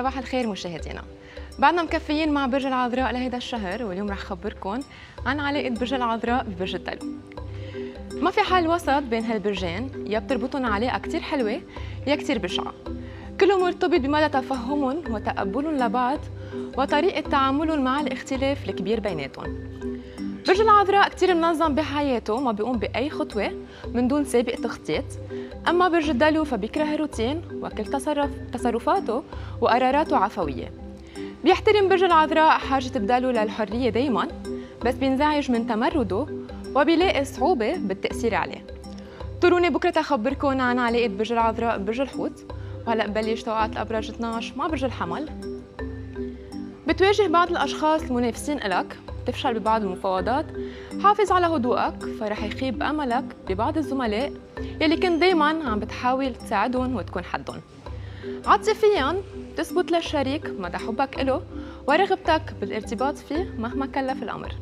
الخير مشاهدينا. بعدنا مكفيين مع برج العذراء لهيدا الشهر واليوم رح خبركم عن علاقة برج العذراء ببرج الدلو ما في حال وسط بين هالبرجين يا بتربطهم علاقة كتير حلوة يا كتير بشعة. كله مرتبط بمدى تفهمهم وتقبلهم لبعض وطريقة تعاملهم مع الاختلاف الكبير بيناتهم. برج العذراء كتير منظم بحياته ما بيقوم بأي خطوة من دون سابق تخطيط. أما برج الدلو فبيكره الروتين وكل تصرف تصرفاته وقراراته عفوية. بيحترم برج العذراء حاجة بدلو للحرية دايما بس بينزعج من تمرده وبيلاقي صعوبة بالتأثير عليه. تروني بكرة تخبركم عن علاقة برج العذراء ببرج الحوت؟ وهلا ببلش توقعات الأبراج 12 مع برج الحمل. بتواجه بعض الأشخاص المنافسين إلك؟ تفشل ببعض المفاوضات. حافظ على هدوءك فرح يخيب أملك ببعض الزملاء يلي كنت دايما عم بتحاول تساعدهم وتكون حدهم. عاطفيا تثبت للشريك مدى حبك له ورغبتك بالارتباط فيه مهما كلف الأمر.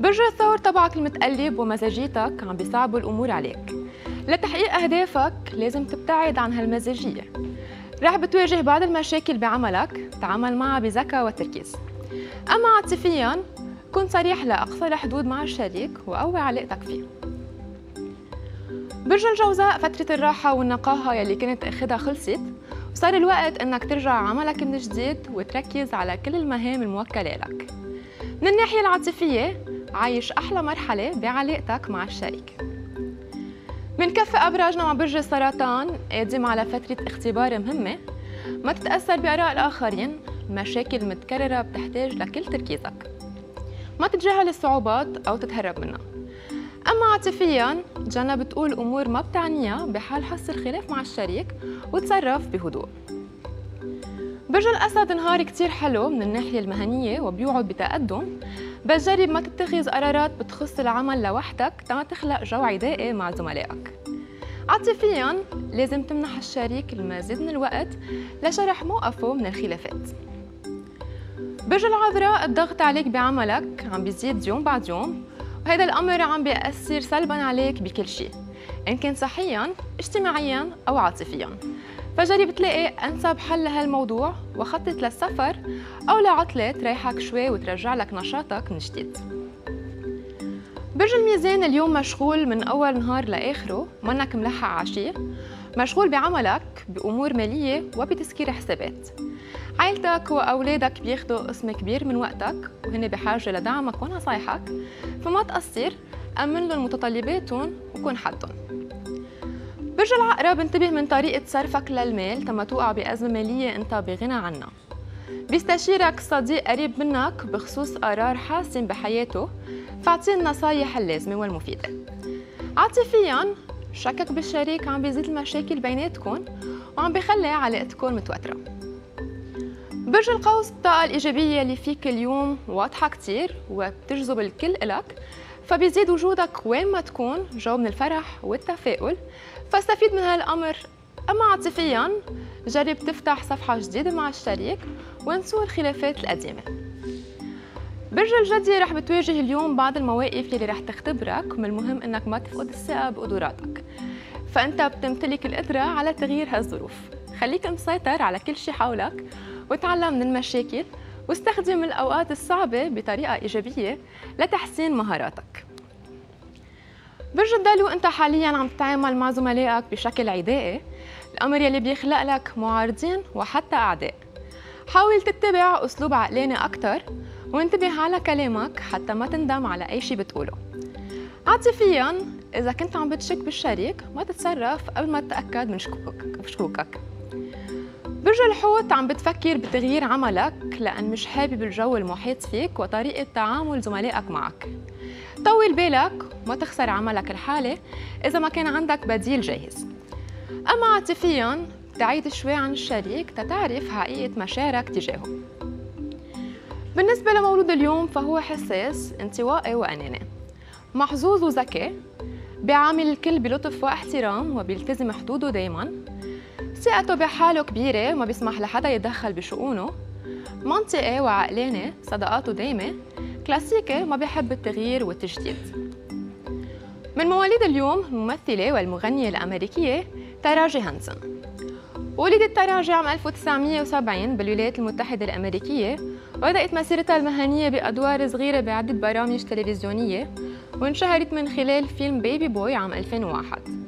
برج الثور تبعك المتقلب ومزاجيتك عم بيصعبوا الأمور عليك. لتحقيق أهدافك لازم تبتعد عن هالمزاجية. رح بتواجه بعض المشاكل بعملك تعامل معها بذكاء وتركيز أما عاطفيا كن صريح لأقصى الحدود مع الشريك وقوي علاقتك فيه برج الجوزاء فترة الراحة والنقاهة يلي كنت أخدها خلصت وصار الوقت إنك ترجع عملك من جديد وتركز على كل المهام الموكلة لك. من الناحية العاطفية عايش أحلى مرحلة بعلاقتك مع الشريك. من كف أبراجنا مع برج السرطان قادم على فترة اختبار مهمة ما تتأثر بآراء الآخرين مشاكل متكررة بتحتاج لكل تركيزك. ما تتجاهل الصعوبات أو تتهرب منها. أما عاطفيا تجنب تقول أمور ما بتعنيها بحال حس الخلاف مع الشريك وتصرف بهدوء. برج الأسد نهار كتير حلو من الناحية المهنية وبيوعد بتقدم. بس جرب ما تتخذ قرارات بتخص العمل لوحدك تما تخلق جو عدائي مع زملائك. عاطفيا لازم تمنح الشريك المزيد من الوقت لشرح موقفه من الخلافات. برج العذراء الضغط عليك بعملك عم بيزيد يوم بعد يوم وهذا الأمر عم بيأثر سلبا عليك بكل شيء إن كان صحيا اجتماعيا أو عاطفيا. فجرب تلاقي أنسب حل لهالموضوع وخطط للسفر أو لعطلة تريحك شوي وترجع لك نشاطك من جديد. برج الميزان اليوم مشغول من أول نهار لآخره منك ملحق عشية مشغول بعملك بأمور مالية وبتسكير حسابات. عائلتك وأولادك بياخدوا قسم كبير من وقتك وهن بحاجة لدعمك ونصايحك. فما تقصر أمن لهم متطلباتهم وكون حدهم. برج العقرب انتبه من طريقة صرفك للمال تما توقع بأزمة مالية أنت بغنى عنها. بيستشيرك صديق قريب منك بخصوص قرار حاسم بحياته فاعطيه النصايح اللازمة والمفيدة. عاطفيا شكك بالشريك عم بيزيد المشاكل بيناتكم وعم بيخلي علاقتكم متوترة برج القوس الطاقة الإيجابية اللي فيك اليوم واضحة كتير وبتجذب الكل إلك. فبيزيد وجودك وين ما تكون جو من الفرح والتفاؤل. فاستفيد من هالأمر. أما عاطفيا جرب تفتح صفحة جديدة مع الشريك وانسوا الخلافات القديمة. برج الجدي رح بتواجه اليوم بعض المواقف اللي رح تختبرك ومن المهم إنك ما تفقد الثقة بقدراتك. فأنت بتمتلك القدرة على تغيير هالظروف. خليك مسيطر على كل شيء حولك وتعلم من المشاكل واستخدم الأوقات الصعبة بطريقة إيجابية لتحسين مهاراتك. برج الدلو أنت حاليا عم تتعامل مع زملائك بشكل عدائي. الأمر يلي بيخلق لك معارضين وحتى أعداء. حاول تتبع أسلوب عقلاني أكثر وانتبه على كلامك حتى ما تندم على أي شيء بتقوله. عاطفيا إذا كنت عم بتشك بالشريك ما تتصرف قبل ما تتأكد من شكوكك. برج الحوت عم بتفكر بتغيير عملك لأن مش حابب الجو المحيط فيك وطريقة تعامل زملائك معك. طول بالك وما تخسر عملك الحالي إذا ما كان عندك بديل جاهز. أما عاطفياً تعيد شوي عن الشريك تتعرف حقيقة مشاعرك تجاهه. بالنسبة لمولود اليوم فهو حساس انطوائي وأناني. محظوظ وذكي بيعامل الكل بلطف واحترام وبيلتزم حدوده دايما. ثقته بحاله كبيرة وما بيسمح لحدا يتدخل بشؤونه. منطقي وعقلاني صداقاته دايمة. كلاسيكي ما بيحب التغيير والتجديد. من مواليد اليوم الممثلة والمغنية الأمريكية تاراجي هانسون ولدت تاراجي عام 1970 بالولايات المتحدة الأمريكية. وبدأت مسيرتها المهنية بأدوار صغيرة بعدة برامج تلفزيونية وانشهرت من خلال فيلم Baby Boy عام 2001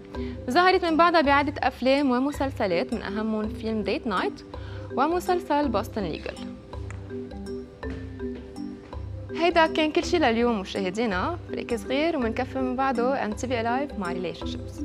ظهرت من بعدها بعدة أفلام ومسلسلات من أهمهم فيلم Date Night ومسلسل Boston Legal هيدا كان كل شيء لليوم مشاهدينا. break صغير ومنكفي من بعده MTV Live مع relationships